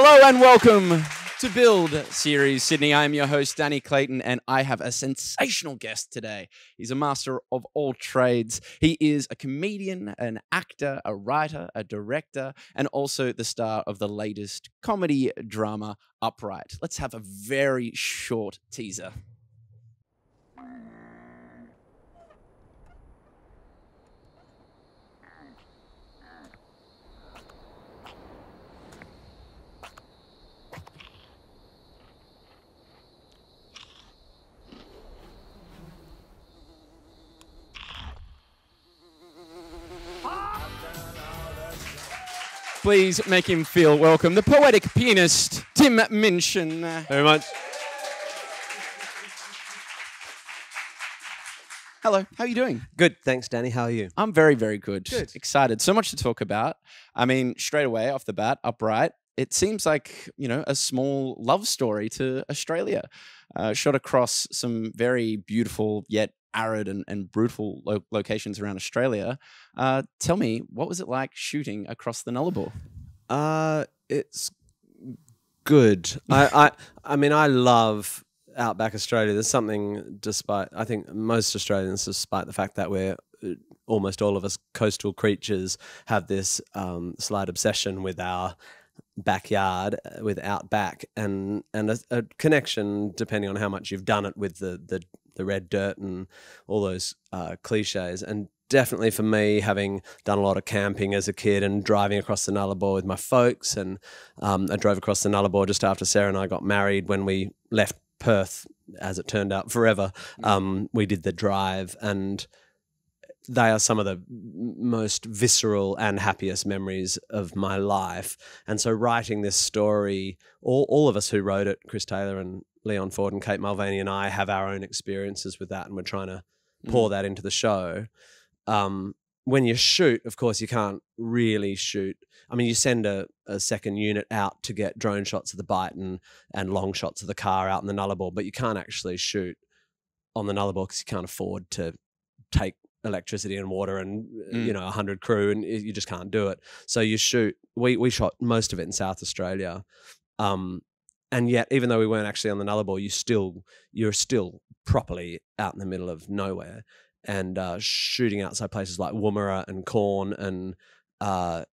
Hello and welcome to Build Series Sydney. I am your host, Danny Clayton, and I have a sensational guest today. He's a master of all trades. He is a comedian, an actor, a writer, a director, and also the star of the latest comedy drama, Upright. Let's have a very short teaser. Please make him feel welcome. The poetic pianist, Tim Minchin. Very much. Hello, how are you doing? Good. Thanks, Danny. How are you? I'm very, very good. Good. Excited. So much to talk about. I mean, straight away off the bat, upright. It seems like you know a small love story to Australia, uh, shot across some very beautiful yet arid and, and brutal lo- locations around Australia. Uh, tell me, what was it like shooting across the Nullarbor? Uh, it's good. I, I, I mean, I love outback Australia. There's something, despite I think most Australians, despite the fact that we're uh, almost all of us coastal creatures, have this um, slight obsession with our backyard uh, with outback and and a, a connection depending on how much you've done it with the the, the red dirt and all those uh, cliches. And definitely for me having done a lot of camping as a kid and driving across the Nullarbor with my folks and um, I drove across the Nullarbor just after Sarah and I got married when we left Perth as it turned out forever. Um, we did the drive and they are some of the most visceral and happiest memories of my life. And so, writing this story, all, all of us who wrote it, Chris Taylor and Leon Ford and Kate Mulvany and I, have our own experiences with that, and we're trying to pour that into the show. Um, when you shoot, of course, you can't really shoot. I mean, you send a, a second unit out to get drone shots of the Bight and, and long shots of the car out in the Nullarbor, but you can't actually shoot on the Nullarbor because you can't afford to take electricity and water and uh, Mm. you know a hundred crew and you just can't do it. So you shoot. We we shot most of it in South Australia, um, and yet even though we weren't actually on the Nullarbor, you still you're still properly out in the middle of nowhere and uh, shooting outside places like Woomera and Quorn and. Uh,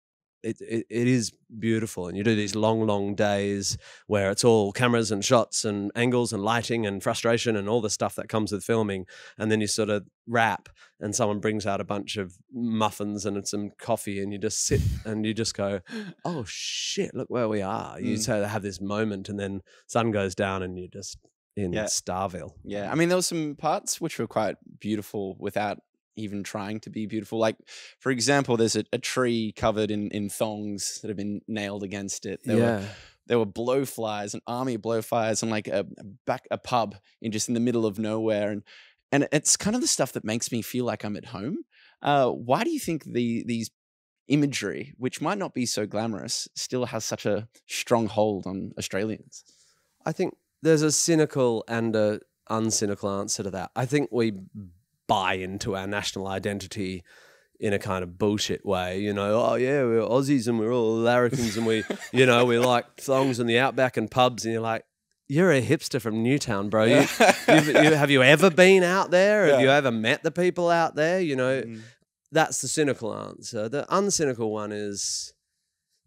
it, it, it is beautiful and you do these long long days where it's all cameras and shots and angles and lighting and frustration and all the stuff that comes with filming and then you sort of wrap and someone brings out a bunch of muffins and some coffee and you just sit and you just go oh shit look where we are you Mm. sort of have this moment and then sun goes down and you're just in Yeah. starville Yeah, I mean, there were some parts which were quite beautiful without even trying to be beautiful. Like, for example, there's a, a tree covered in, in thongs that have been nailed against it. There were there were blowflies, an army of blowflies, and like a, a back a pub in just in the middle of nowhere, and and it's kind of the stuff that makes me feel like I'm at home. Uh, why do you think the these imagery, which might not be so glamorous, still has such a strong hold on Australians? I think there's a cynical and a uncynical answer to that. I think we buy into our national identity in a kind of bullshit way. You know, oh yeah, we're Aussies and we're all larrikins and we, you know, we like thongs and the outback and pubs, and you're like. You're a hipster from Newtown, bro. You, you've, you, have you ever been out there? Have you ever met the people out there? You know, Mm. that's the cynical answer. The uncynical one is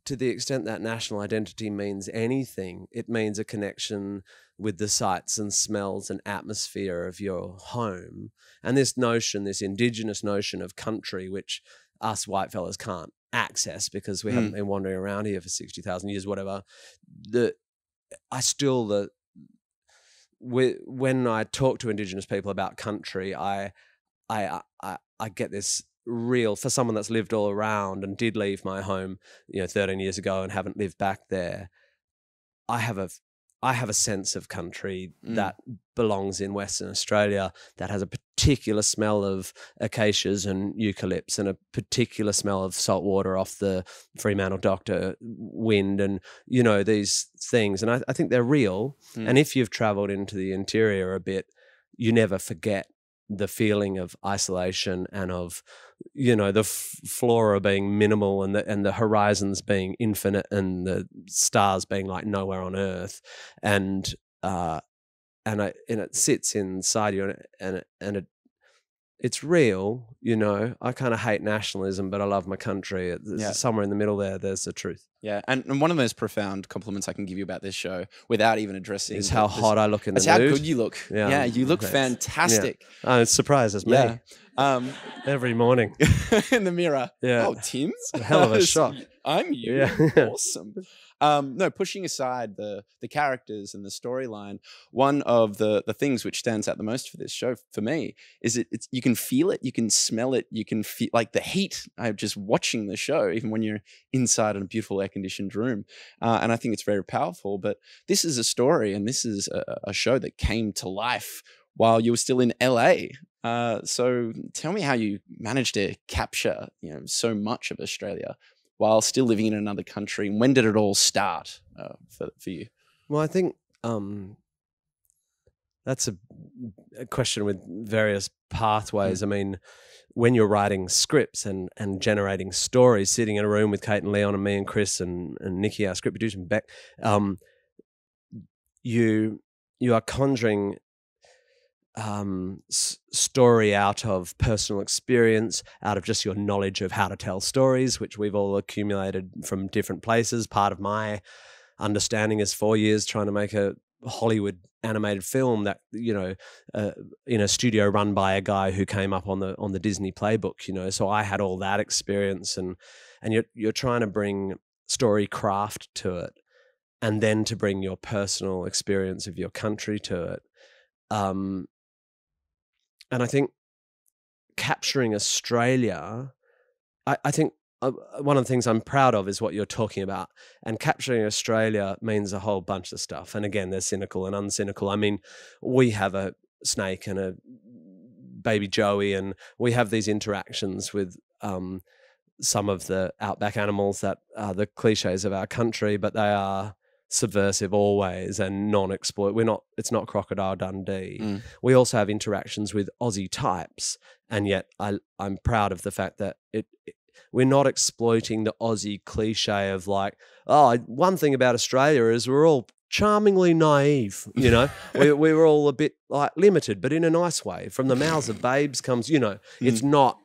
to the extent that national identity means anything, it means a connection with the sights and smells and atmosphere of your home. And this notion, this indigenous notion of country, which us white fellas can't access because we haven't Mm. been wandering around here for 60,000 years, whatever. The, I still, the, whe- when I talk to indigenous people about country, I, I, I, I get this real for someone that's lived all around and did leave my home, you know, 13 years ago and haven't lived back there. I have a, I have a sense of country Mm. that belongs in Western Australia that has a particular smell of acacias and eucalypts and a particular smell of salt water off the Fremantle Doctor wind and you know these things and I, I think they're real Mm. and if you've traveled into the interior a bit you never forget the feeling of isolation and of you know the flora being minimal and the and the horizons being infinite and the stars being like nowhere on earth. And uh and I, and it sits inside you and and it, and it it's real, you know. I kind of hate nationalism, but I love my country. It's yeah. somewhere in the middle there. There's the truth. Yeah, and, and one of the most profound compliments I can give you about this show, without even addressing, is how hot I look in the nude. how good you look. Yeah, yeah you look fantastic. Yeah. Oh, it surprises me. Yeah. Um, Every morning in the mirror. Yeah. Oh, Tim, hell of a shock. I'm you. Yeah. awesome. Um, no, pushing aside the the characters and the storyline, one of the the things which stands out the most for this show for me is it, it's you can feel it, you can smell it, you can feel like the heat. I'm just watching the show, even when you're inside in a beautiful air conditioned room, uh, and I think it's very powerful. But this is a story, and this is a, a show that came to life while you were still in LA. Uh, so tell me how you managed to capture you know so much of Australia while still living in another country? And When did it all start uh, for, for you? Well, I think um, that's a, a, question with various pathways. Mm. I mean, when you're writing scripts and, and generating stories, sitting in a room with Kate and Leon and me and Chris and, and Nikki, our script producer, and Beck, um, you you are conjuring um, s- story out of personal experience, out of just your knowledge of how to tell stories, which we've all accumulated from different places. Part of my understanding is four years trying to make a Hollywood animated film that you know uh, in a studio run by a guy who came up on the on the Disney playbook. You know, so I had all that experience, and and you're you're trying to bring story craft to it, and then to bring your personal experience of your country to it. Um, and I think capturing Australia, I, I think uh, uh, one of the things I'm proud of is what you're talking about. And capturing Australia means a whole bunch of stuff. And again, they're cynical and uncynical. I mean, we have a snake and a baby Joey, and we have these interactions with um, some of the outback animals that are the cliches of our country, but they are subversive always and non-exploit. We're not. It's not Crocodile Dundee. Mm. We also have interactions with Aussie types, and yet I I'm proud of the fact that it, it we're not exploiting the Aussie cliche of like, oh, one thing about Australia is we're all charmingly naive. You know, we, we were all a bit like limited, but in a nice way. From the mouths of babes comes, you know, mm. it's not,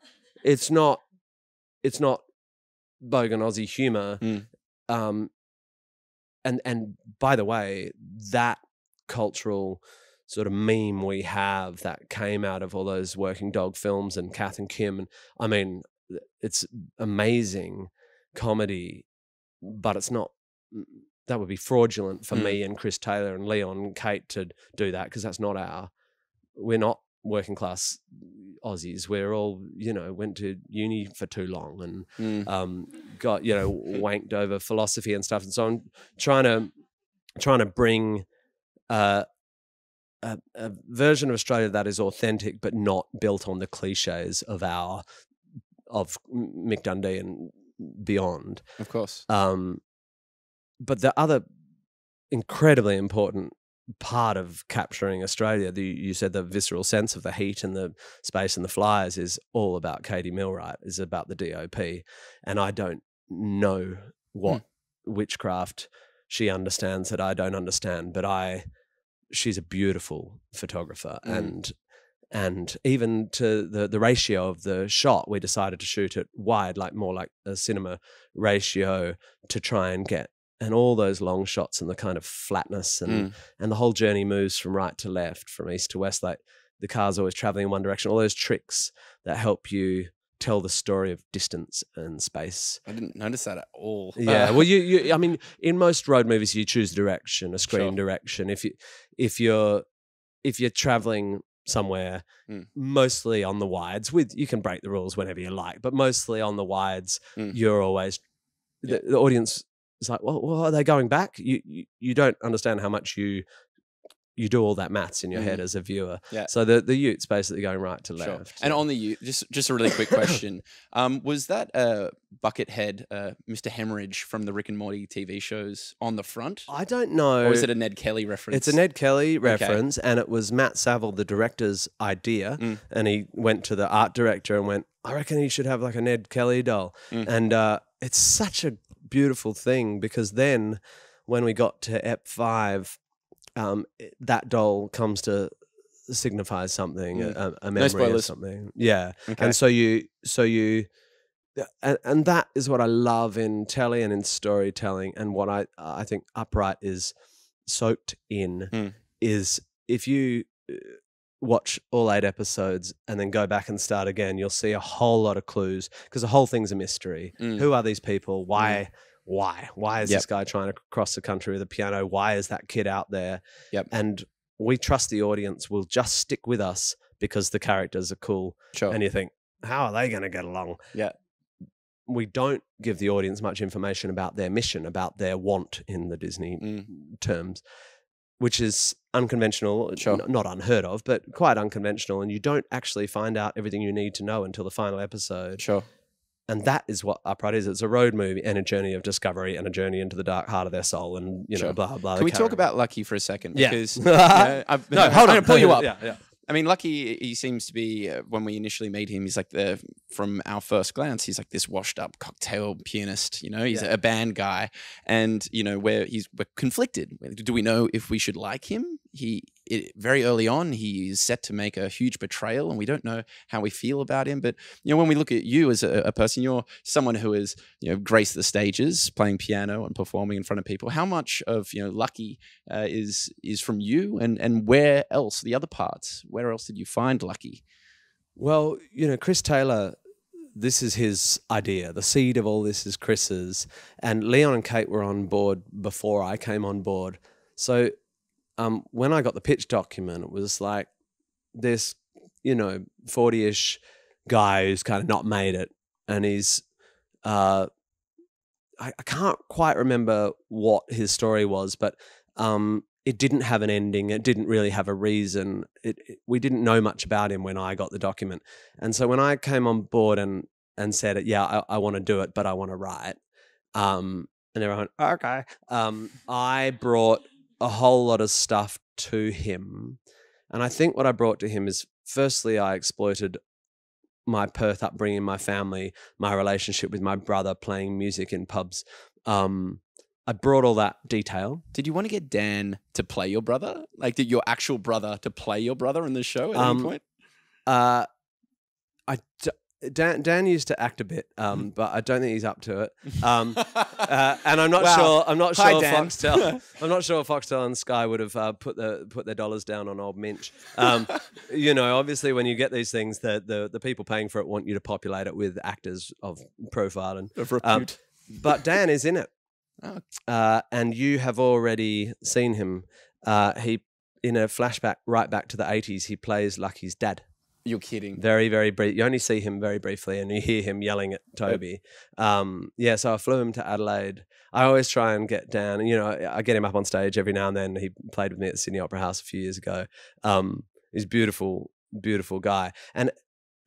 it's not, it's not bogan Aussie humor. Mm. Um, and and by the way, that cultural sort of meme we have that came out of all those working dog films and Kath and Kim, and I mean, it's amazing comedy, but it's not. That would be fraudulent for mm. me and Chris Taylor and Leon and Kate to do that because that's not our. We're not working class Aussies. We're all, you know, went to uni for too long and mm. um, got, you know, wanked over philosophy and stuff. And so I'm trying to trying to bring uh, a, a, version of Australia that is authentic but not built on the cliches of our of Mick Dundee and beyond. Of course. Um, but the other incredibly important part of capturing Australia. The, you said the visceral sense of the heat and the space and the flyers is all about Katie Milwright, is about the DOP. And I don't know what hmm. witchcraft she understands that I don't understand, but I she's a beautiful photographer mm. and and even to the the ratio of the shot we decided to shoot it wide like more like a cinema ratio to try and get and all those long shots and the kind of flatness and mm. and the whole journey moves from right to left from east to west like the car's always traveling in one direction all those tricks that help you tell the story of distance and space i didn't notice that at all yeah well you, you i mean in most road movies you choose direction a screen sure. direction if you if you're if you're traveling somewhere mm. mostly on the wides with you can break the rules whenever you like but mostly on the wides mm. you're always the, the, audience it's like, well, well, are they going back? You, you, you don't understand how much you you do all that maths in your head Mhm. as a viewer. Yeah. So the the Ute's basically going right to Sure. left. And yeah. on the you, just just a really quick question: um, Was that uh, Buckethead, uh, Mr. Hemorrhage from the Rick and Morty TV shows on the front, I don't know. or is it a Ned Kelly reference? It's a Ned Kelly reference, and it was Matt Saville, the director's idea. Mm. And he went to the art director and went, "I reckon he should have like a Ned Kelly doll." Mm. And uh, it's such a beautiful thing because then, when we got to Ep Five, um, that doll comes to signify something, Mm. a, a memory of spoilers. something. Yeah, Okay. and so you, so you. And, and that is what I love in telly and in storytelling, and what I I think Upright is soaked in Mm. is if you uh, watch all eight episodes and then go back and start again, you'll see a whole lot of clues because the whole thing's a mystery. Mm. Who are these people? Why? Why? Why is Yep. this guy trying to cross the country with a piano? Why is that kid out there? Yep. And we trust the audience will just stick with us because the characters are cool. Sure. And you think, how are they going to get along? Yeah. We don't give the audience much information about their mission, about their want in the Disney Mm. terms, which is unconventional, Sure. n- not unheard of, but quite unconventional. And you don't actually find out everything you need to know until the final episode. Sure. And that is what Upright is. It's a road movie and a journey of discovery and a journey into the dark heart of their soul and, you know, Sure. blah, blah, blah. Can we talk about Lucky for a second? Yeah. Because you know, I've, No, I'm hold on. gonna pull you up. yeah, yeah. I mean, Lucky, he seems to be, uh, when we initially meet him, he's like the, from our first glance, he's like this washed up cocktail pianist, you know, he's Yeah. a band guy. And, you know, where he's we're conflicted. Do we know if we should like him? He, it, very early on, he is set to make a huge betrayal and we don't know how we feel about him. But, you know, when we look at you as a, a person, you're someone who has, you know, graced the stages, playing piano and performing in front of people. How much of, you know, Lucky uh, is is from you and and where else the other parts where else did you find lucky Well, you know, Chris Taylor, this is his idea. The seed of all this is Chris's. And Leon and Kate were on board before I came on board. So um, when I got the pitch document, it was like this, you know, 40 ish guy who's kind of not made it. And he's, uh, I, I can't quite remember what his story was, but um, it didn't have an ending. It didn't really have a reason. It, it- we didn't know much about him when I got the document, and so when I came on board and and said, "Yeah, I, I want to do it, but I want to write," um, and everyone, "Okay," um, I brought a whole lot of stuff to him, and I think what I brought to him is, firstly, I exploited my Perth upbringing, my family, my relationship with my brother, playing music in pubs. Um, I brought all that detail. did you want to get dan to play your brother like did your actual brother to play your brother in the show at Um, any point Uh, I Dan, Dan used to act a bit, um, but I don't think he's up to it. Um, uh, and I'm not Wow. sure. I'm not Hi, sure Dan. Foxtel. I'm not sure Foxtel and Sky would have uh, put the put their dollars down on old Minch. Um, you know, obviously, when you get these things, the, the the people paying for it want you to populate it with actors of profile and of um, repute but Dan is in it. Oh. Uh, and you have already seen him. Uh, he, in a flashback right back to the 80s, he plays Lucky's dad. You're kidding Very, very brief. You only see him very briefly and you hear him yelling at Toby. Um, yeah, so I flew him to Adelaide. I always try and get down, and you know, I get him up on stage every now and then. He played with me at the Sydney Opera House a few years ago. Um, he's a beautiful, beautiful guy. And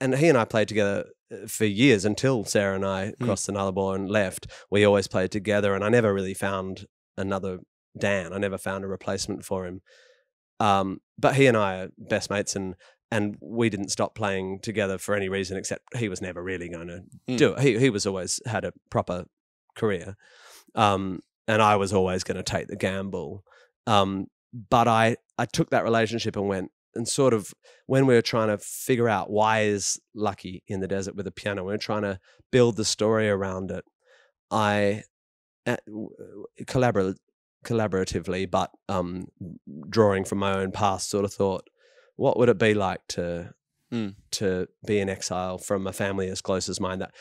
and he and I played together uh, for years until Sarah and I Mm. crossed the Nullarbor and left. We always played together, and I never really found another Dan. I never found a replacement for him. Um, but he and I are best mates, and and we didn't stop playing together for any reason except he was never really going to Mm. do it. He he was always had a proper career, um, and I was always going to take the gamble. Um, but I I took that relationship and went and sort of when we were trying to figure out why is Lucky in the desert with a piano, we were trying to build the story around it. I uh, collaboratively, but um, drawing from my own past, sort of thought, what would it be like to Mm. to be in exile from a family as close as mine? That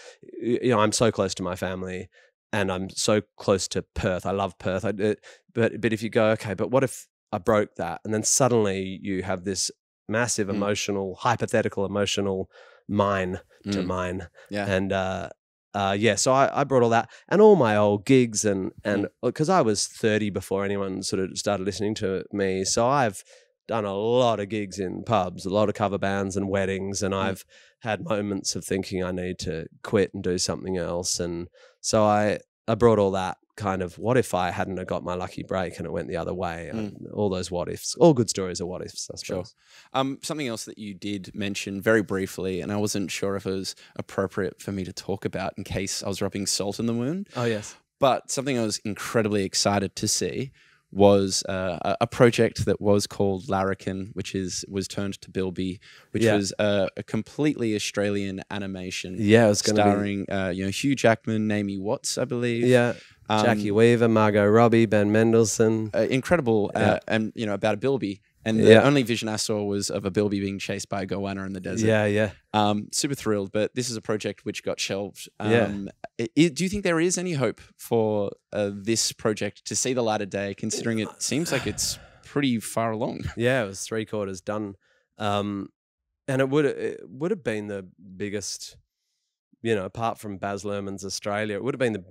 you know, I'm so close to my family, and I'm so close to Perth. I love Perth. I, uh, but but if you go, okay, but what if I broke that, and then suddenly you have this massive Mm. emotional, hypothetical emotional mine to Mm. mine, Yeah. and uh, uh, yeah, so I, I brought all that and all my old gigs and and because I was thirty before anyone sort of started listening to me, so I've done a lot of gigs in pubs, a lot of cover bands and weddings, and I've had moments of thinking I need to quit and do something else, and so I I brought all that kind of what if I hadn't got my lucky break and it went the other way? Mm. All those what ifs. All good stories are what ifs, I suppose. Sure. Um, something else that you did mention very briefly, and I wasn't sure if it was appropriate for me to talk about in case I was rubbing salt in the wound. Oh, yes. But something I was incredibly excited to see was uh, a project that was called Larrikin, which is was turned to Bilby, which yeah. was a, a, completely Australian animation. Yeah, it was starring uh, you know Hugh Jackman, Naomi Watts, I believe. Yeah, um, Jacki Weaver, Margot Robbie, Ben Mendelsohn. Uh, incredible, uh, yeah. and you know about a bilby. And the yeah. only vision I saw was of a bilby being chased by a goanna in the desert. Yeah, yeah. Um, super thrilled, but this is a project which got shelved. Um, yeah. It, do you think there is any hope for uh, this project to see the light of day, considering it seems like it's pretty far along? Yeah, it was three quarters done, um, and it would it would have been the biggest, you know, apart from Baz Luhrmann's Australia, it would have been the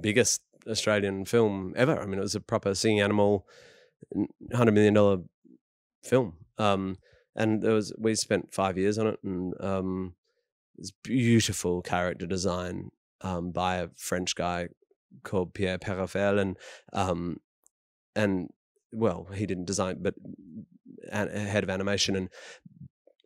biggest Australian film ever. I mean, it was a proper singing animal, hundred million dollar film. Um, and there was we spent five years on it, and um, it's beautiful character design um, by a French guy called Pierre Perifel, and um, and well, he didn't design, but head of animation and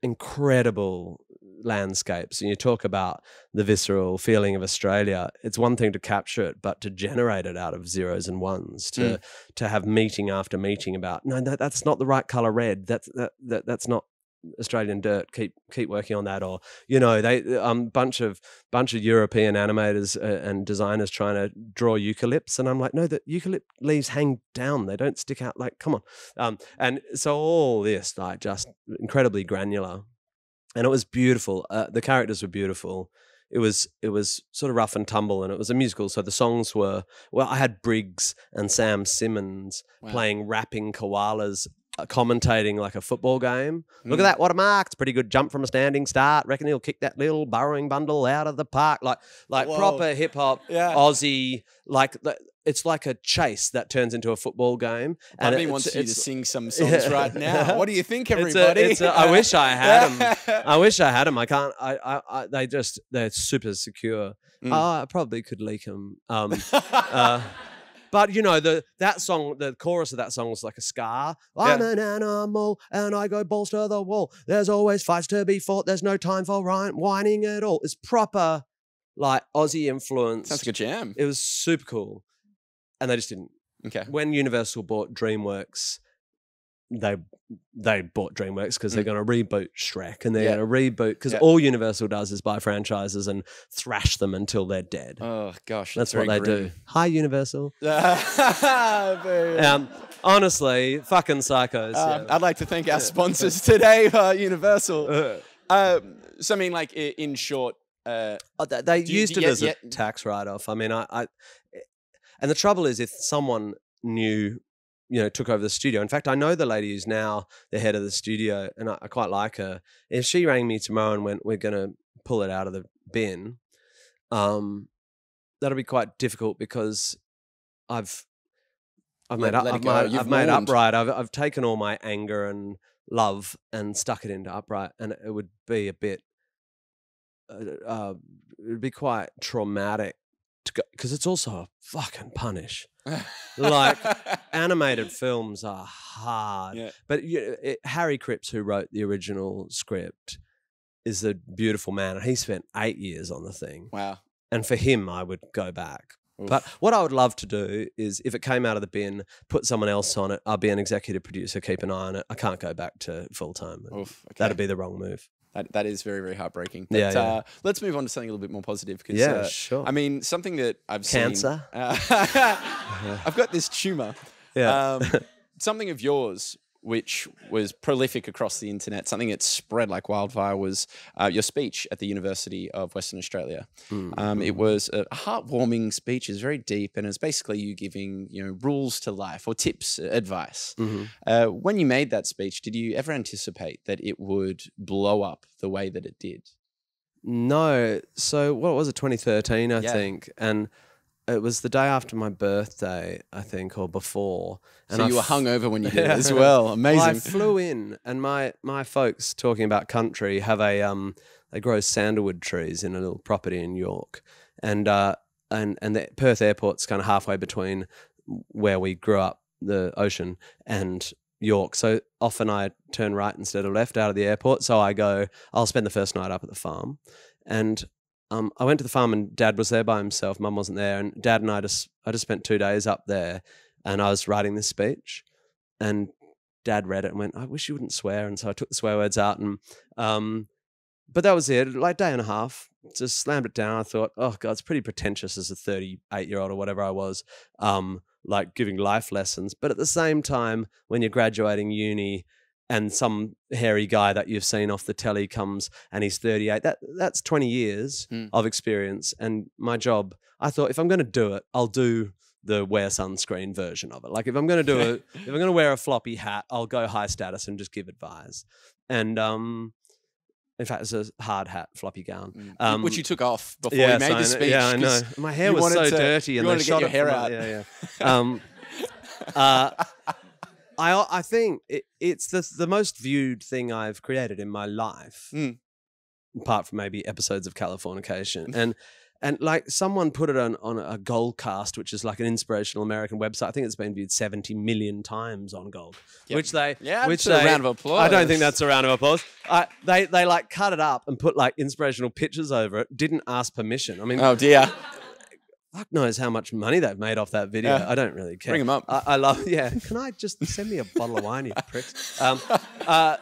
incredible landscapes and you talk about the visceral feeling of Australia, it's one thing to capture it, but to generate it out of zeros and ones, to mm. to have meeting after meeting about no, that, that's not the right color red. That's that, that that's not Australian dirt. Keep keep working on that. Or you know, they um bunch of bunch of European animators uh, and designers trying to draw eucalypts, and I'm like, no, the eucalypt leaves hang down. They don't stick out. Like, come on. Um, and so all this like just incredibly granular and it was beautiful. Uh, the characters were beautiful. It was it was sort of rough and tumble, and it was a musical. So the songs were well. I had Briggs and Sam Simmons wow. playing rapping koalas uh, commentating like a football game. Mm. Look at mm. that, what a mark! It's a pretty good jump from a standing start. Reckon he'll kick that little burrowing bundle out of the park, like like Whoa. proper hip hop, yeah. Aussie. Like it's like a chase that turns into a football game. And me wants you to sing some songs right now. What do you think, everybody? It's a, it's a, I wish I had them. I wish I had them. I can't. I, I, I they just they're super secure. Mm. Uh, I probably could leak them. Um, uh, but you know the that song, the chorus of that song was like a scar. I'm yeah. an animal and I go balls to the wall. There's always fights to be fought. There's no time for whining at all. It's proper like Aussie influence. Sounds like a jam. It was super cool and they just didn't. Okay. When Universal bought DreamWorks, they they bought DreamWorks because mm. they're going to reboot Shrek and they're yeah. going to reboot because yeah. all Universal does is buy franchises and thrash them until they're dead. Oh gosh, that's, that's what they grim. do. Hi Universal. um, honestly, fucking psychos. Uh, yeah. I'd like to thank our sponsors today, uh, Universal. Uh, um, so I mean, like in short. Uh, oh, they, they used you, it as a tax write-off. I mean, I, I and the trouble is, if someone new, you know, took over the studio. In fact, I know the lady who's now the head of the studio, and I, I quite like her. If she rang me tomorrow and went, "We're going to pull it out of the bin," um, that'll be quite difficult because I've I've made up. I've, made, I've made upright. I've I've taken all my anger and love and stuck it into upright, and it would be a bit. Uh, uh, it would be quite traumatic because it's also a fucking punish. like animated films are hard, yeah. but you it, Harry Cripps, who wrote the original script, is a beautiful man, and he spent eight years on the thing. Wow! And for him, I would go back. Oof. But what I would love to do is, if it came out of the bin, put someone else on it. I'll be an executive producer, keep an eye on it. I can't go back to full time. Okay. That'd be the wrong move. That, that is very, very heartbreaking. But, yeah, yeah. Uh, let's move on to something a little bit more positive. Cause, yeah, uh, sure. I mean, something that I've Cancer. seen. Cancer? Uh, I've got this tumor. Yeah. Um, something of yours which was prolific across the internet, something that spread like wildfire, was uh, your speech at the University of Western Australia. Mm-hmm. Um, it was a heartwarming speech. It's very deep, and it's basically you giving you know rules to life or tips, advice. Mm-hmm. Uh, when you made that speech, did you ever anticipate that it would blow up the way that it did? No. So what was it? 2013, I Yeah. think, and it was the day after my birthday, I think, or before. And so I you were f- hungover when you did it Yeah. as well. Amazing. Well, I flew in, and my my folks talking about country have a um they grow sandalwood trees in a little property in York, and uh and and the Perth airport's kind of halfway between where we grew up, the ocean, and York. So often I turn right instead of left out of the airport. So I go, I'll spend the first night up at the farm, and. Um, I went to the farm and Dad was there by himself. Mum wasn't there, and Dad and I just I just spent two days up there, and I was writing this speech, and dad read it and went, I wish you wouldn't swear. And so I took the swear words out and um but that was it. Like day and a half. Just slammed it down. I thought, oh god, it's pretty pretentious as a 38 year old or whatever I was, um, like giving life lessons. But at the same time, when you're graduating uni and some hairy guy that you've seen off the telly comes and he's 38, that that's 20 years Hmm. of experience. And my job, I thought if I'm gonna do it, I'll do the wear sunscreen version of it. Like if I'm going to do it, if I'm going to wear a floppy hat, I'll go high status and just give advice. And um, in fact, it's a hard hat, floppy gown. Mm. Um, Which you took off before yeah, you made so the speech. Yeah, I know. My hair was so to- dirty, and they to get shot your hair my- out. Yeah, yeah. Um, uh, I I think it, it's the the most viewed thing I've created in my life, Mm. apart from maybe episodes of Californication. and and like someone put it on on a Goalcast, which is like an inspirational American website. I think it's been viewed seventy million times on Gold, Yep. which they Yeah, which it's a round of applause. I don't think that's a round of applause. I, they they like cut it up and put like inspirational pictures over it. Didn't ask permission. I mean, Oh dear. Fuck knows how much money they've made off that video. Yeah. I don't really care. Bring 'em up. I, I love. Yeah. Can I just send me a bottle of wine, you pricks? Um, uh,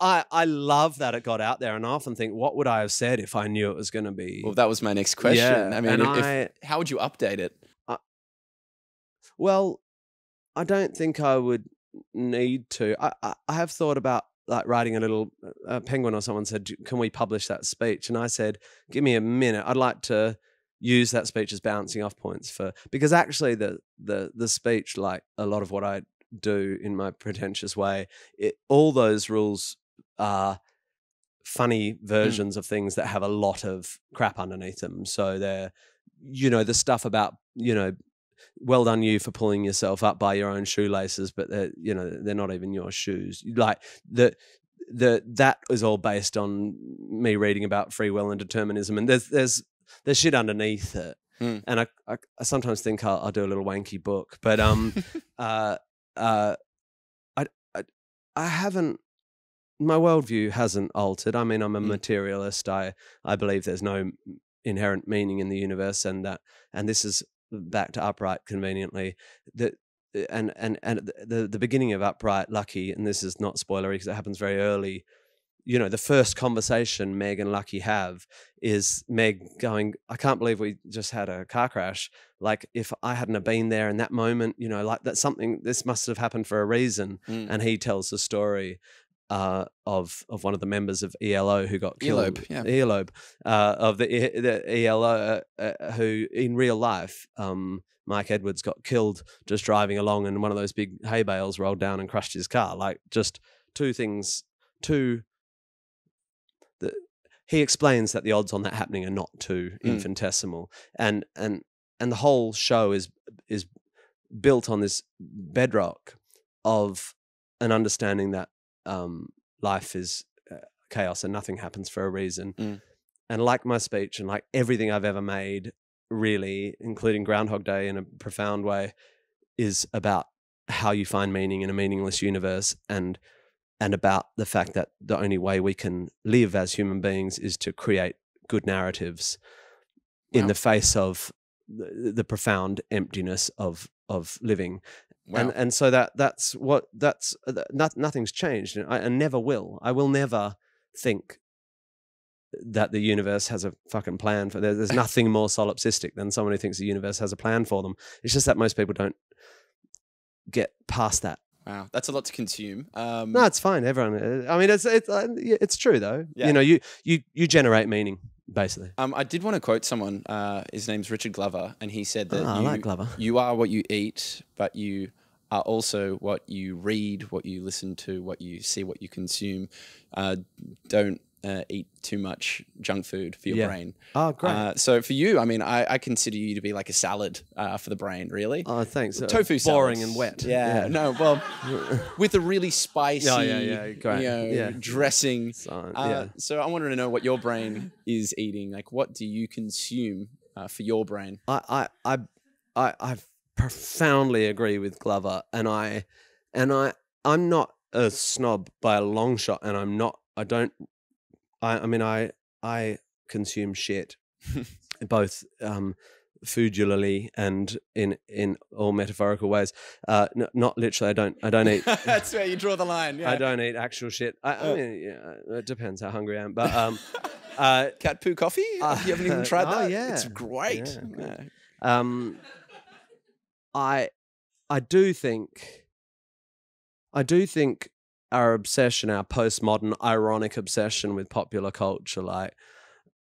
I I love that it got out there, and I often think, what would I have said if I knew it was going to be? Well, that was my next question. Yeah, I mean, if, I- how would you update it? Well, I don't think I would need to. I, I, I have thought about like writing a little uh, penguin or someone said, "Can we publish that speech?" And I said, "Give me a minute. I'd like to use that speech as bouncing off points for because actually the the the speech, like a lot of what I do in my pretentious way, it, all those rules are." funny mm. versions of things that have a lot of crap underneath them so they're you know the stuff about you know well done you for pulling yourself up by your own shoelaces but they're you know they're not even your shoes like the the that is all based on me reading about free will and determinism and there's there's there's shit underneath it Hmm. and I, I i sometimes think I'll, I'll do a little wanky book but um uh uh i i, I haven't my worldview hasn't altered i mean i'm a Mm. materialist i i believe there's no inherent meaning in the universe and that and this is back to upright conveniently that and and and the- the the beginning of upright lucky and this is not spoilery because it happens very early you know the first conversation meg and lucky have is meg going i can't believe we just had a car crash like if i hadn't have been there in that moment you know like that's something this must have happened for a reason Mm. and he tells the story uh, of of one of the members of ELO who got killed. Elope, yeah. Elope, uh, of the, E- the ELO uh, uh, who in real life, um, Mike Edwards got killed just driving along, and one of those big hay bales rolled down and crushed his car. Like just two things, two. He explains that the odds on that happening are not too Mm. infinitesimal, and and and the whole show is is built on this bedrock of an understanding that um, life is uh, chaos and nothing happens for a reason. Mm. And like my speech and like everything I've ever made, really, including Groundhog Day in a profound way, is about how you find meaning in a meaningless universe and and about the fact that the only way we can live as human beings is to create good narratives in the face of the, the profound emptiness of of living. Wow. and and so that that's what that's uh, not, nothing's changed. And, I, and never will. I will never think that the universe has a fucking plan for there, there's nothing more solipsistic than someone who thinks the universe has a plan for them. It's just that most people don't get past that wow. That's a lot to consume. Um, no it's fine everyone uh, i mean it's it's uh, it's true though Yeah. you know you you you generate meaning basically Um, I did want to quote someone. Uh, his name's Richard Glover, and he said that I you, like Glover. you are what you eat, but you are also what you read, what you listen to, what you see, what you consume. Uh, don't uh, eat too much junk food for your Yeah. brain. Oh, great. Uh, so for you, I mean, I, I consider you to be like a salad uh, for the brain, really. oh, thanks. Uh, Tofu boring salads. and wet. Yeah, no, well, with a really spicy, Yeah, yeah, yeah, you know, Yeah. dressing. So, Uh. So I wanted to know what your brain is eating. Like, what do you consume uh, for your brain? I, I, I, I, I profoundly agree with Glover, and I, and I, I'm not a snob by a long shot, and I'm not. I don't. I, I mean, I, I consume shit, both um, foodulally and in in all metaphorical ways. Uh, n- not literally. I don't. I don't eat. That's where you draw the line. Yeah. I don't eat actual shit. I, I Uh. mean, yeah, it depends how hungry I am, but um, uh, Cat poo coffee? Uh, you haven't even tried oh, that? yeah. It's great. Yeah. um i i do think i do think our obsession our postmodern ironic obsession with popular culture like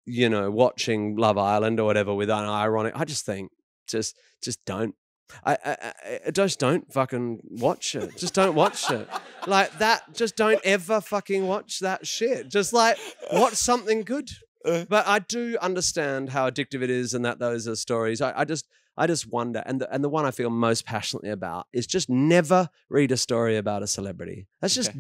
you know watching love island or whatever with an ironic i just think just just don't I, I, I just don't fucking watch it. Just don't watch it. Like that. Just don't ever fucking watch that shit. Just like watch something good. Uh. But I do understand how addictive it is, and that those are stories. I, I just, I just wonder, and the, and the one I feel most passionately about is just never read a story about a celebrity. That's just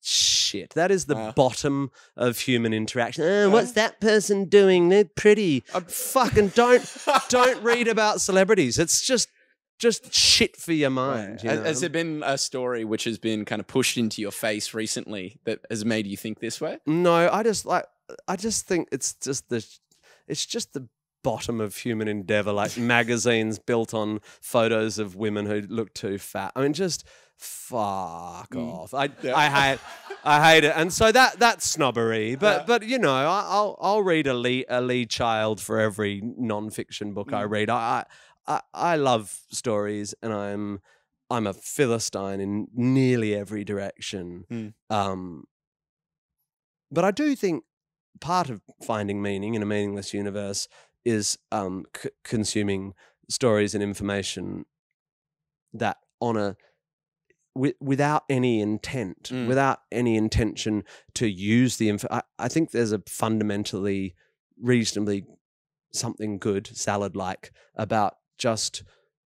shit. That is the Uh. bottom of human interaction. "Oh, what's that person doing? They're pretty. I'm fucking don't don't read about celebrities. It's just just shit for your mind. Right. you Has, has there been a story which has been kind of pushed into your face recently that has made you think this way? No, I just like I just think it's just the it's just the bottom of human endeavor like magazines built on photos of women who look too fat. I mean just fuck off. I Yeah. I hate I hate it. And so that that's snobbery. But but you know, I, I'll I'll read a Lee a Lee Child for every non-fiction book I Mm. read. I I I love stories and I'm I'm a philistine in nearly every direction. Mm. Um but I do think part of finding meaning in a meaningless universe is um, c- consuming stories and information that on a without any intent, Mm. without any intention to use the info. I, I think there's a fundamentally reasonably something good salad like about just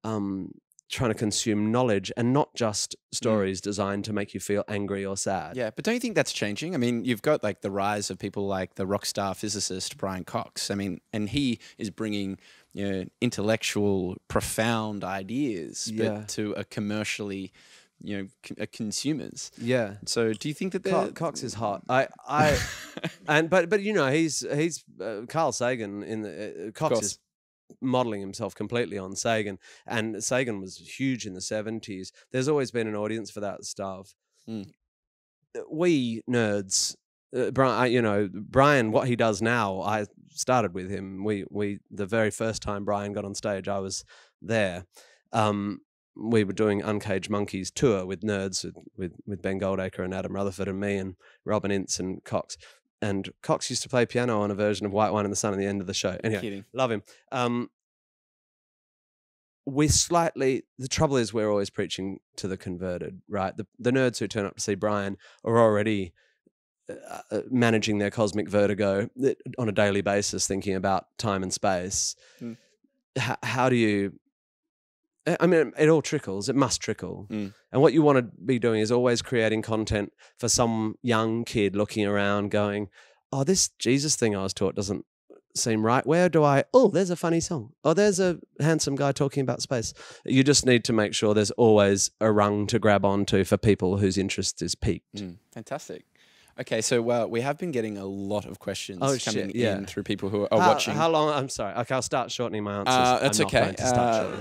um, trying to consume knowledge and not just stories designed to make you feel angry or sad. Yeah, but don't you think that's changing? I mean, you've got like the rise of people like the rock star physicist Brian Cox. I mean, and he is bringing you know intellectual, profound ideas, Yeah. but to a commercially, you know, consumers. Yeah. So, do you think that Co- Cox is hot. I, I, and but but you know he's he's uh, Carl Sagan in the uh, Cox is modeling himself completely on Sagan, and Sagan was huge in the seventies. There's always been an audience for that stuff. Mm. Uh, We nerds. Uh, Brian, you know Brian. What he does now, I started with him. We we the very first time Brian got on stage, I was there. Um, we were doing Uncaged Monkeys tour with nerds with, with with Ben Goldacre and Adam Rutherford and me and Robin Ince and Cox. And Cox used to play piano on a version of White Wine in the Sun at the end of the show. Anyway, kidding? love him. Um, we're slightly the trouble is we're always preaching to the converted, right? The the nerds who turn up to see Brian are already uh, uh, managing their cosmic vertigo on a daily basis, thinking about time and space. Mm. H- how do you? I- I mean, it all trickles. It must trickle. Mm. And what you want to be doing is always creating content for some young kid looking around, going, "Oh, this Jesus thing I was taught doesn't seem right. Where do I? Oh, there's a funny song. Oh, there's a handsome guy talking about space. You just need to make sure there's always a rung to grab onto for people whose interest is piqued. Mm, fantastic. Okay, so well, we have been getting a lot of questions Oh, coming shit, yeah. in through people who are how, watching. how long? I'm sorry. Okay, I'll start shortening my answers. uh, that's I'm okay. going to start Uh,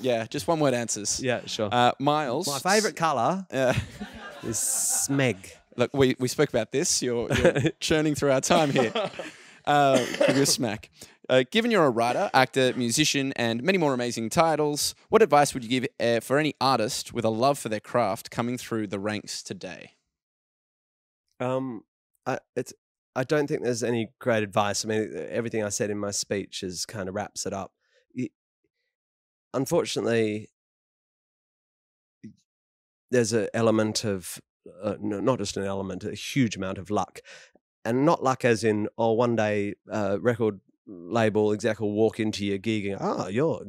yeah, just one word answers. Yeah, sure. Uh, Miles. my favorite color Uh, is smeg. look, we, we spoke about this. You're, you're churning through our time here. Uh, give you a smack. Uh, given you're a writer, actor, musician, and many more amazing titles, what advice would you give uh, for any artist with a love for their craft coming through the ranks today? Um, I, it's. I don't think there's any great advice. I mean, everything I said in my speech is kind of wraps it up. Y- unfortunately, there's an element of uh, no, not just an element, a huge amount of luck, and not luck as in oh one day uh, record label exec will walk into your gig and oh you're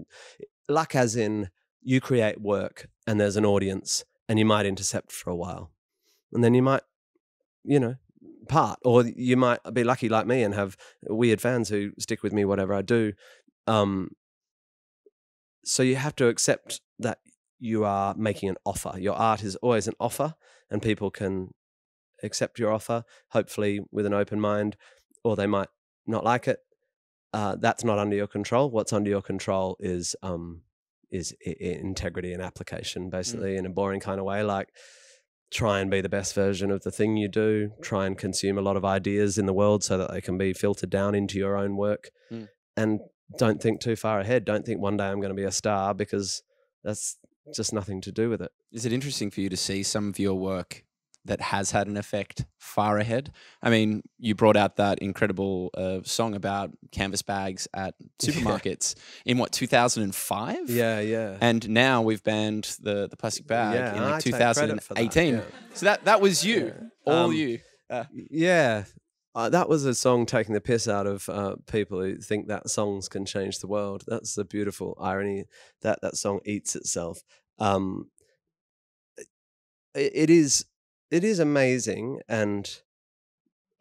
luck as in you create work and there's an audience and you might intercept for a while and then you might you know part or you might be lucky like me and have weird fans who stick with me whatever i do um so you have to accept that you are making an offer your art is always an offer and people can accept your offer hopefully with an open mind or they might not like it uh, that's not under your control what's under your control is um is I- integrity and application mm. basically mm. in a boring kind of way like try and be the best version of the thing you do try and consume a lot of ideas in the world so that they can be filtered down into your own work. Mm. and don't think too far ahead. Don't think one day i'm going to be a star because that's just nothing to do with it. Is it interesting for you to see some of your work that has had an effect far ahead. I mean, you brought out that incredible uh, song about canvas bags at supermarkets yeah. in what 2005. Yeah, yeah. And now we've banned the the plastic bag yeah, in like 2018. That, yeah. So that that was you, all um, you. Uh, yeah. Uh, that was a song taking the piss out of uh, people who think that songs can change the world. That's the beautiful irony that that song eats itself. Um, it, it is it is amazing and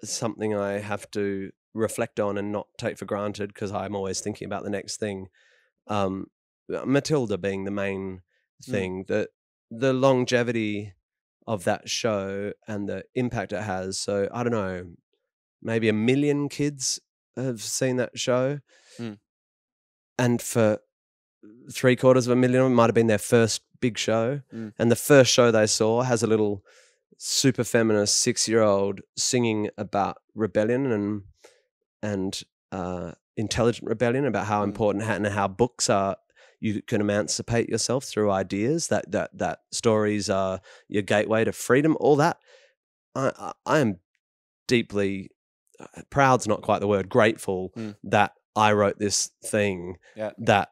something I have to reflect on and not take for granted because I'm always thinking about the next thing. Um, uh, Matilda being the main mm. thing, mm. that the longevity of that show and the impact it has. So I don't know, maybe a million kids have seen that show, mm. and for three quarters of a million of them might have been their first big show, mm. and the first show they saw has a little super feminist six year old singing about rebellion and and uh, intelligent rebellion about how mm. important and how books are you can emancipate yourself through ideas that that that stories are your gateway to freedom all that i i am deeply uh, proud's not quite the word grateful mm. that i wrote this thing yeah. that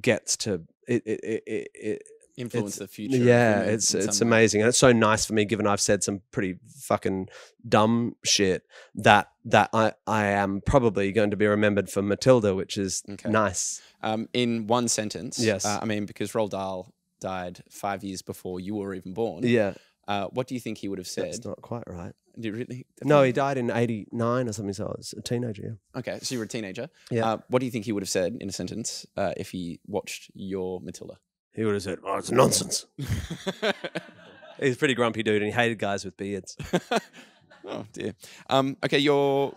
gets to it it, it, it influence the future. Yeah, it's it's amazing, and it's so nice for me, given I've said some pretty fucking dumb shit that that I I am probably going to be remembered for Matilda, which is okay. nice. Um, in one sentence, yes, uh, I mean because Roald Dahl died five years before you were even born. Yeah. Uh, what do you think he would have said? That's not quite right. Do you really? No, he died in '89 or something. So I was a teenager. Yeah. Okay, so you were a teenager. Yeah. Uh, what do you think he would have said in a sentence uh, if he watched your Matilda? He would have said, "Oh, it's nonsense." He's a pretty grumpy dude, and he hated guys with beards. oh dear. Um, okay, your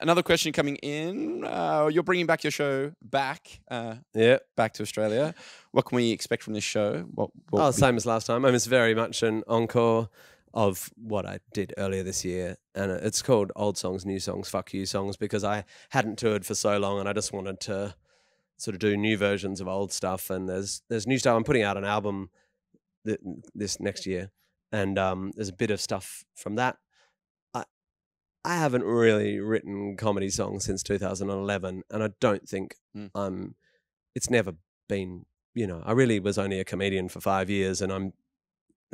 another question coming in. Uh, you're bringing back your show back. Uh, yeah, back to Australia. What can we expect from this show? What? what oh, same as last time. I mean, it's very much an encore of what I did earlier this year, and it's called Old Songs, New Songs, Fuck You Songs because I hadn't toured for so long, and I just wanted to sort of do new versions of old stuff. And there's there's new stuff. I'm putting out an album th- this next year, and um, there's a bit of stuff from that. I I haven't really written comedy songs since 2011, and I don't think mm. I'm. It's never been. You know, I really was only a comedian for five years, and I'm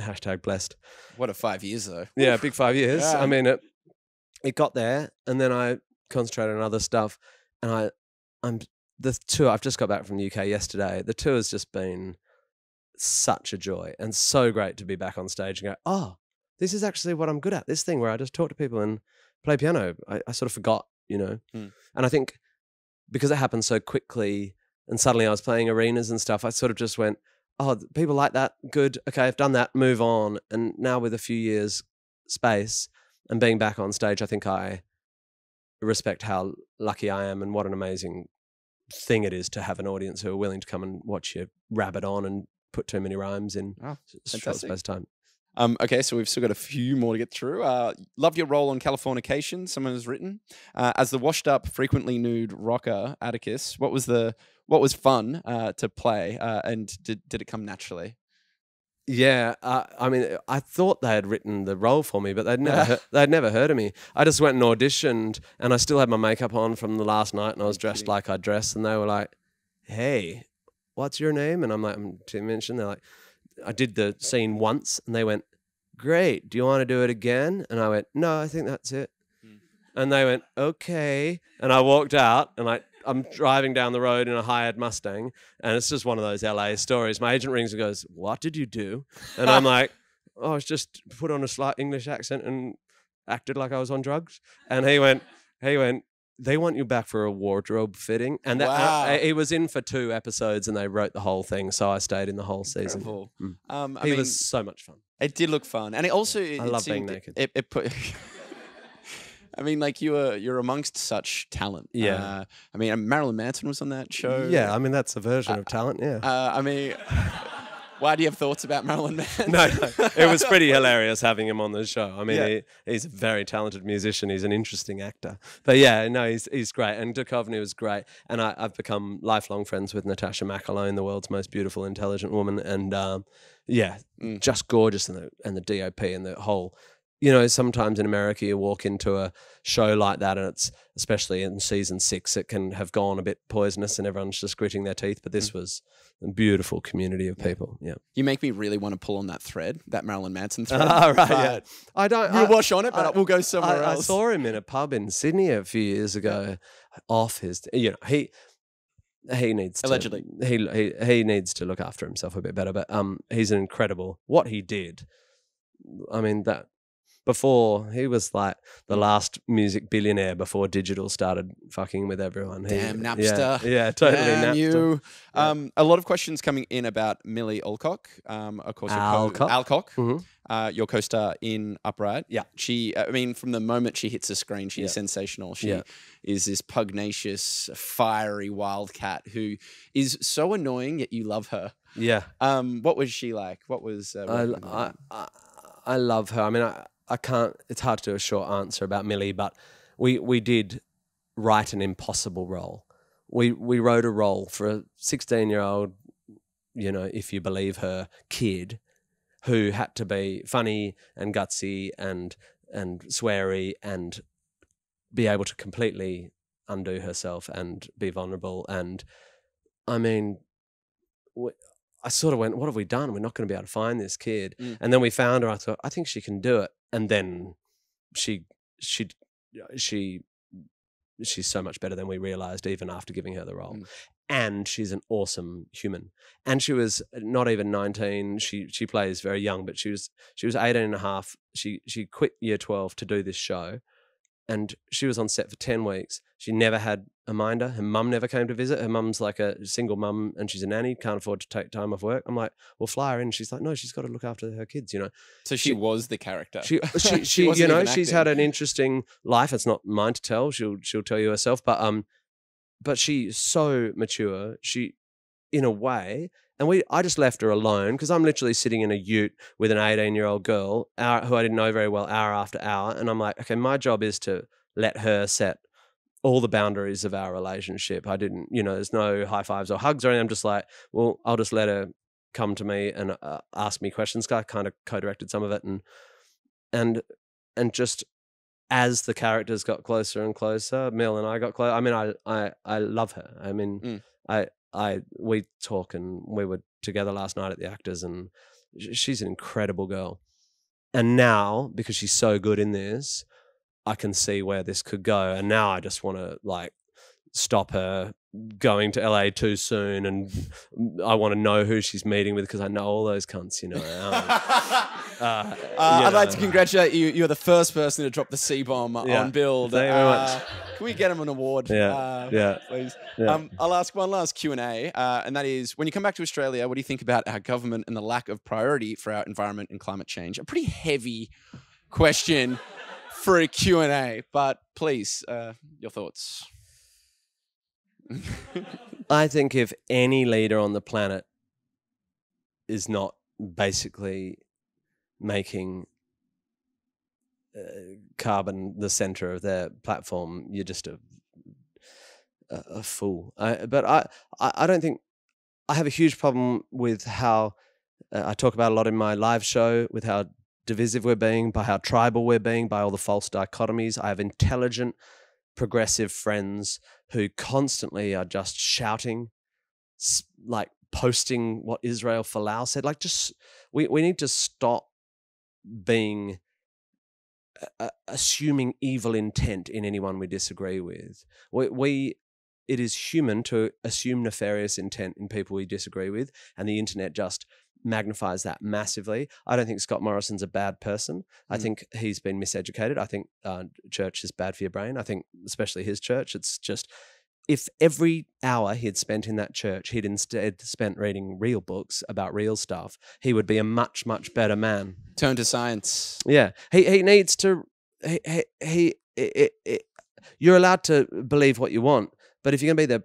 hashtag blessed. What a five years though. Yeah, big five years. Yeah. I mean, it it got there, and then I concentrated on other stuff, and I I'm the tour, I've just got back from the UK yesterday. The tour has just been such a joy and so great to be back on stage and go, oh, this is actually what I'm good at. This thing where I just talk to people and play piano. I, I sort of forgot, you know. Mm. And I think because it happened so quickly and suddenly I was playing arenas and stuff, I sort of just went, oh, people like that. Good. Okay, I've done that. Move on. And now with a few years space and being back on stage, I think I respect how lucky I am and what an amazing thing it is to have an audience who are willing to come and watch you rabbit on and put too many rhymes in oh, short space of time. Um, okay, so we've still got a few more to get through. Uh, love your role on Californication. Someone has written uh, as the washed-up, frequently nude rocker Atticus. What was the what was fun uh, to play, uh, and did did it come naturally? Yeah, uh, I mean, I thought they had written the role for me, but they'd never heard, they'd never heard of me. I just went and auditioned, and I still had my makeup on from the last night, and I was dressed like I dressed, and they were like, "Hey, what's your name?" And I'm like, "I'm Tim Minchin." They're like, "I did the scene once," and they went, "Great, do you want to do it again?" And I went, "No, I think that's it." Hmm. And they went, okay. And I walked out and I, I'm driving down the road in a hired Mustang. And it's just one of those LA stories. My agent rings and goes, What did you do? And I'm like, Oh, I was just put on a slight English accent and acted like I was on drugs. And he went, he went, they want you back for a wardrobe fitting, and that Wow. uh, he was in for two episodes, and they wrote the whole thing, so I stayed in the whole season. Mm. Um, I he mean, was so much fun. it did look fun, and it also it, I love being naked. It, it put. I mean, like you were you're amongst such talent. Yeah. Uh, I mean, Marilyn Manson was on that show. Yeah, I mean that's a version of talent. Yeah. Uh, I mean, why do you have thoughts about Marilyn Manson? no, no, it was pretty hilarious having him on the show. I mean, Yeah. he, he's a very talented musician. He's an interesting actor. But yeah, no, he's he's great. And Duchovny was great. And I, I've become lifelong friends with Natascha McElhone, the world's most beautiful, intelligent woman. And um, yeah, Mm. just gorgeous. And the and the DOP and the whole. You know, sometimes in America, you walk into a show like that, and it's especially in season six, it can have gone a bit poisonous, and everyone's just gritting their teeth. But Mm. this was a beautiful community of people. Yeah. You make me really want to pull on that thread, that Marilyn Manson thread. Ah, right, yeah. I don't. You'll I- wash on it, but I- we'll go somewhere I, I saw him in a pub in Sydney a few years ago, off his. You know, he he needs to, Allegedly. he he he needs to look after himself a bit better. But um, he's an incredible. What he did, I mean that. Before he was like the last music billionaire before digital started fucking with everyone. He- Damn yeah, Napster. Yeah, totally Damn Napster. you. Yeah. Um, a lot of questions coming in about Millie Alcock. Um, of course, your co- Alcock. Alcock, Mhm. uh, your co-star in Upright. Yeah. she. I mean, from the moment she hits the screen, she Yeah. sensational. She Yeah. is this pugnacious, fiery wildcat who is so annoying yet you love her. Yeah. Um, what was she like? What was? Uh, I, I. I, I love her. I mean, I, I can't, it's hard to do a short answer about Millie, but we, we did write an impossible role. We, we wrote a role for a 16 year old, you know, if you believe her, kid who had to be funny and gutsy and, and sweary and be able to completely undo herself and be vulnerable. And I mean, I sort of went, what have we done? We're not going to be able to find this kid. Mm. And then we found her. I thought, I think she can do it. And then she, she, she, she's so much better than we realized even after giving her the role. Mm. And she's an awesome human. And she was not even 19. She she plays very young, but she was she was 18 and a half. She she quit year 12 to do this show. And she was on set for 10 weeks. She never had a minder. Her mum never came to visit. Her mum's like a single mum and she's a nanny, can't afford to take time off work. I'm like, well, fly her in. She's like, no, she's got to look after her kids, you know. so she, she- was the character. She, she, she, you know, she's had an interesting life. It's not mine to tell. She'll, she'll tell you herself. But, um, but she's so mature. She, in a way, and we, I just left her alone because I'm literally sitting in a Ute with an 18 year old girl hour, who I didn't know very well, hour after hour, and I'm like, okay, my job is to let her set all the boundaries of our relationship. I didn't, you know, there's no high fives or hugs or anything. I'm just like, well, I'll just let her come to me and uh, ask me questions. I kind of co-directed some of it, and and and just as the characters got closer and closer, Mill and I got close. I mean, I I I love her. I mean, Mm. I I we talk and we were together last night at the actors, and she's an incredible girl. And now, because she's so good in this, I can see where this could go. And now I just want to like stop her going to LA too soon, and I want to know who she's meeting with because I know all those cunts, you know. Uh, Uh, I'd like to congratulate you. You're the first person to drop the C bomb Yeah. on build. Thank you very much. Uh, Can we get him an award? Yeah, uh, yeah, please. yeah. Um, I'll ask one last Q and A, uh, and that is: when you come back to Australia, what do you think about our government and the lack of priority for our environment and climate change? A pretty heavy question for a Q and A, but please, uh, your thoughts. I think if any leader on the planet is not basically making uh, carbon the center of their platform, you're just a a, a fool. I, but I, I I don't think I have a huge problem with how uh, I talk about a lot in my live show with how divisive we're being, by how tribal we're being, by all the false dichotomies. I have intelligent, progressive friends who constantly are just shouting, like posting what Israel Folau said. Like, just we we need to stop being uh, assuming evil intent in anyone we disagree with. We, we it is human to assume nefarious intent in people we disagree with, and the internet just magnifies that massively. I don't think Scott Morrison's a bad person. I Mm. think he's been miseducated. I think uh, church is bad for your brain. I think, especially his church, it's just if every hour he'd spent in that church, he'd instead spent reading real books about real stuff, he would be a much, much better man. Turn to science. Yeah, he he needs to. He he, he it, it, you're allowed to believe what you want, but if you're going to be the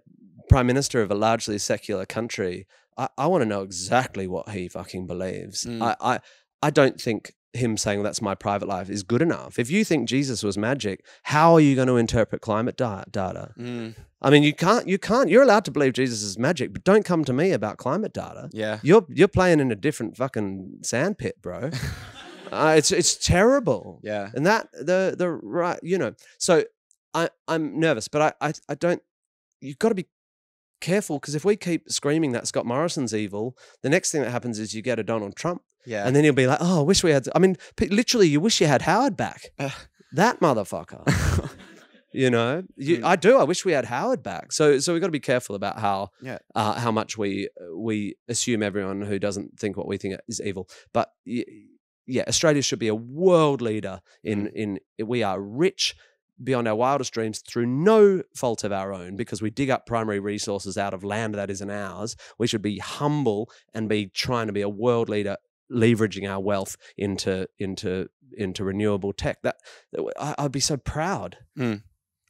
prime minister of a largely secular country, I, I want to know exactly what he fucking believes. Mm. I, I I don't think him saying that's my private life is good enough. If you think Jesus was magic, how are you going to interpret climate da- data? Mm, I mean, you can't. You can't. You're allowed to believe Jesus is magic, but don't come to me about climate data. yeah. You're you're playing in a different fucking sandpit, bro. uh, it's it's terrible. Yeah. And that the the right, you know. So I I'm nervous, but I I, I don't. You've got to be careful because if we keep screaming that Scott Morrison's evil, the next thing that happens is you get a Donald Trump, Yeah. and then you'll be like, oh, I wish we had. I mean, p- literally, you wish you had Howard back. Uh. that motherfucker. You know, you, Mm. I do. I wish we had Howard back. So, so we've got to be careful about how, Yeah. uh, how much we we assume everyone who doesn't think what we think is evil. But yeah, Australia should be a world leader in in. We are rich beyond our wildest dreams through no fault of our own because we dig up primary resources out of land that isn't ours. We should be humble and be trying to be a world leader leveraging our wealth into into into renewable tech that, I, i'd be so proud hmm.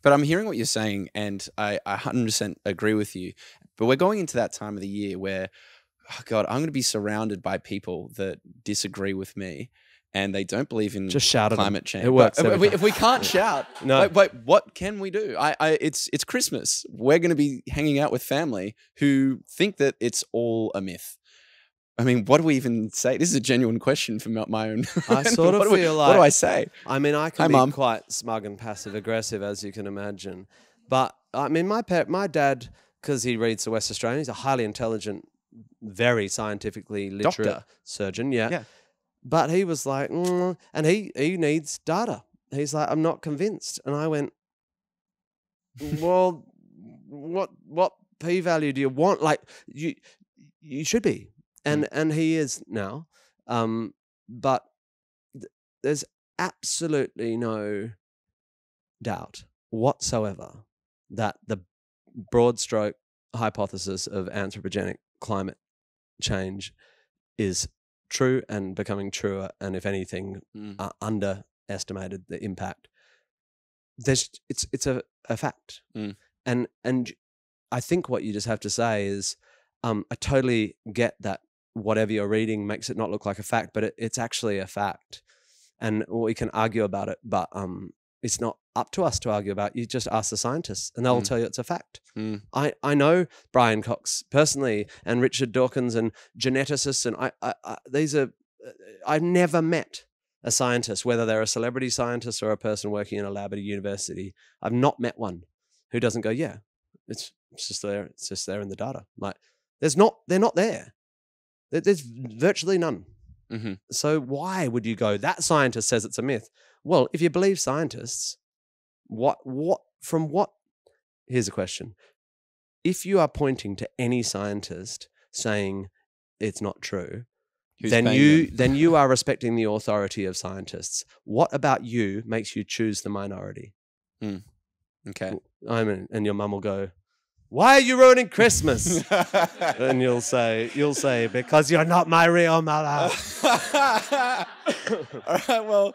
But I'm hearing what you're saying, and I, I 100% agree with you. But we're going into that time of the year where, oh God, I'm going to be surrounded by people that disagree with me and they don't believe in just shout climate change. it works if, we, if we can't shout, no wait, wait, what can we do? I, I, it's, it's Christmas. We're going to be hanging out with family who think that it's all a myth. I mean, what do we even say? This is a genuine question from my own. I sort of do we- feel What do like- I say? I mean, I can Hi, be Mum. quite smug and passive aggressive, as you can imagine. But I mean, my my dad, because he reads the West Australian, he's a highly intelligent, very scientifically literate Doctor. surgeon. Yeah. Yeah. But he was like, mm, and he he needs data. He's like, I'm not convinced. And I went, well, what what p value do you want? Like you you should be, and and he is now. Um, but th- there's absolutely no doubt whatsoever that the broad stroke hypothesis of anthropogenic climate change is true and becoming truer, and if anything, Mm. uh, underestimated the impact. There's it's it's a, a fact, Mm. and and I think what you just have to say is, um, I totally get that whatever you're reading makes it not look like a fact, but it, it's actually a fact, and we can argue about it, but um, it's not up to us to argue about. You just ask the scientists, and they'll Mm. tell you it's a fact. Mm. I, I know Brian Cox personally and Richard Dawkins and geneticists and I, I, I these are uh, I've never met a scientist whether they're a celebrity scientist or a person working in a lab at a university I've not met one who doesn't go yeah it's it's just there it's just there in the data like there's not they're not there There- there's virtually none. Hmm so why would you go? That scientist says it's a myth. Well if you believe scientists what what from what here's a question. If you are pointing to any scientist saying it's not true Who's then you them? then you are respecting the authority of scientists. What about you makes you choose the minority? Okay. i mean and your mum will go why are you ruining christmas and you'll say you'll say because you're not my real mother All right. Well,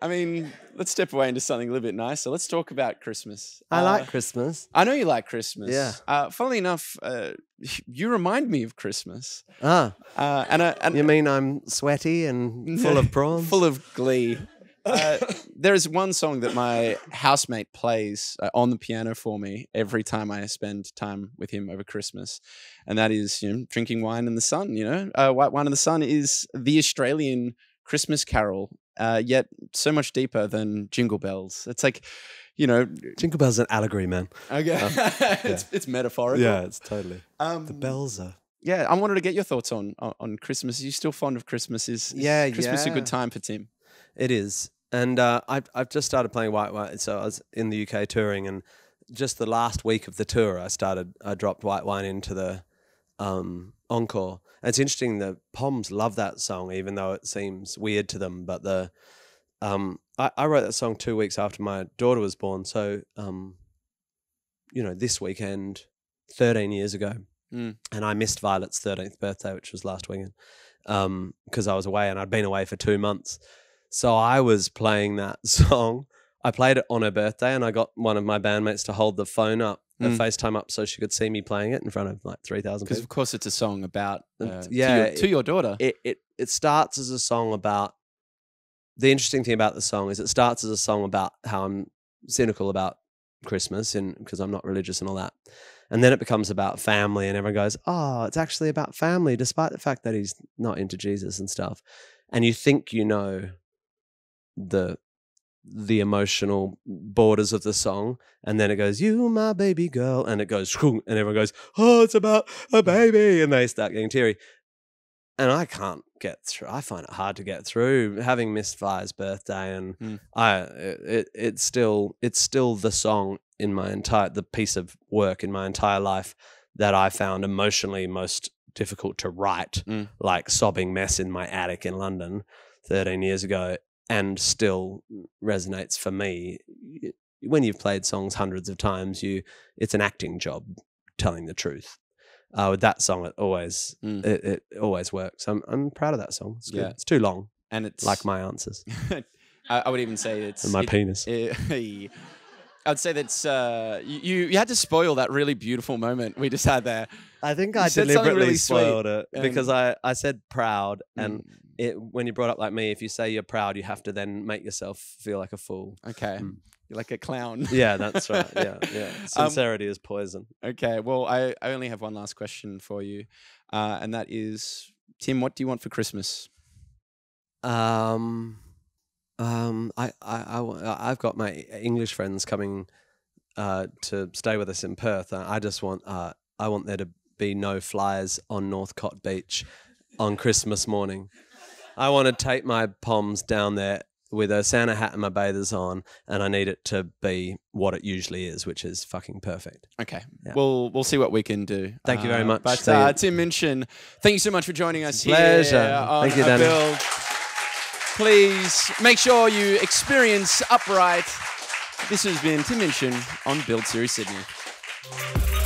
I mean, let's step away into something a little bit nicer. Let's talk about Christmas. i Uh, like christmas I know you like Christmas. Yeah. Uh, funnily enough, uh, you remind me of Christmas. ah Uh, and I, and You mean I'm sweaty and full of prawns? full of glee. Uh, there is one song that my housemate plays uh, on the piano for me every time I spend time with him over Christmas, and that is you know drinking wine in the sun. You know, uh, white wine in the sun is the Australian Christmas carol, uh, yet so much deeper than Jingle Bells. It's like, you know, Jingle Bell's an allegory, man. okay, it's it's metaphorical. Yeah, it's totally. Um, The bells are. Yeah, I wanted to get your thoughts on on, Christmas. Are you still fond of Christmas? Is, is Yeah, Christmas a good time for Tim? It is. And uh, I've I've just started playing White Wine. So I was in the UK touring, and just the last week of the tour, I started. I dropped White Wine into the um, encore. And it's interesting. The Poms love that song, even though it seems weird to them. But the um, I, I wrote that song two weeks after my daughter was born. So um, you know, this weekend, thirteen years ago, Mm. and I missed Violet's thirteenth birthday, which was last weekend, because I was away and I'd been away for two months. So I was playing that song. I played it on her birthday, and I got one of my bandmates to hold the phone up, Mm. the FaceTime up, so she could see me playing it in front of like three thousand Because of course it's a song about uh, yeah, to your, it- to your daughter. It, it it starts as a song about. The interesting thing about the song is it starts as a song about how I'm cynical about Christmas and because I'm not religious and all that. And then it becomes about family, and everyone goes, "Oh, it's actually about family," despite the fact that he's not into Jesus and stuff. And you think you know the the emotional borders of the song, and then it goes, "You, my baby girl," and it goes, and everyone goes, "Oh, it's about a baby," and they start getting teary. And I can't get through. I find it hard to get through. Having missed Fire's birthday, and Mm. I, it, it, it's still, it's still the song in my entire, the piece of work in my entire life that I found emotionally most difficult to write, Mm. like sobbing mess in my attic in London 13 years ago, and still resonates for me. When you've played songs hundreds of times, you it's an acting job telling the truth. Uh, with that song, it always Mm. it, it always works. I'm I'm proud of that song. It's good. Yeah. It's too long, and it's like my answers I, I would even say it's and my it- penis. I'd say that's uh, you, you had to spoil that really beautiful moment we just had there. I think I deliberately really spoiled it because I, I said proud, and Mm, it when you brought up like me, if you say you're proud, you have to then make yourself feel like a fool. okay, Mm. you're like a clown. Yeah, that's right. Yeah, yeah. Um, Sincerity is poison. Okay, well, I, I only have one last question for you, uh, and that is, Tim, what do you want for Christmas? Um, um, I, I, I, I've got my English friends coming uh, to stay with us in Perth. I just want, uh, I want there to be no flyers on Northcott Beach on Christmas morning. I want to take my palms down there with a Santa hat and my bathers on, and I need it to be what it usually is, which is fucking perfect. Okay, Yeah. we'll we'll see what we can do. Thank you very Uh, much. But uh. Tim Minchin, thank you so much for joining us pleasure. here Thank you, Danny. Build. Please make sure you experience Upright. This has been Tim Minchin on Build Series Sydney.